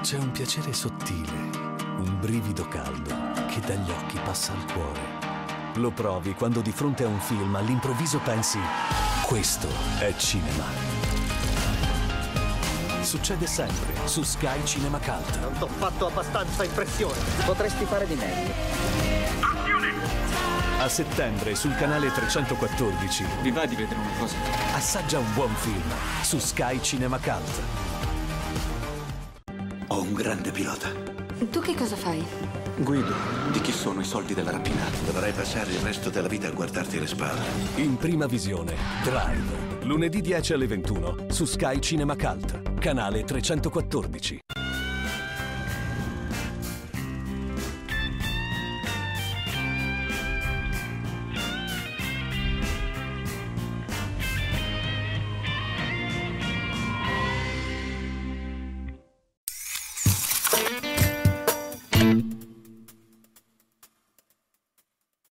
C'è un piacere sottile, un brivido caldo che dagli occhi passa al cuore. Lo provi quando di fronte a un film all'improvviso pensi questo è cinema. Succede sempre su Sky Cinema Cult. Non t'ho fatto abbastanza impressione. Potresti fare di meglio. A settembre sul canale 314 Vi va di vedere una cosa? assaggia un buon film su Sky Cinema Cult. Un grande pilota. Tu che cosa fai? Guido, di chi sono i soldi della rapina? Dovrai passare il resto della vita a guardarti le spalle. In prima visione, Drive. Lunedì 10 alle 21 su Sky Cinema Cult, canale 314.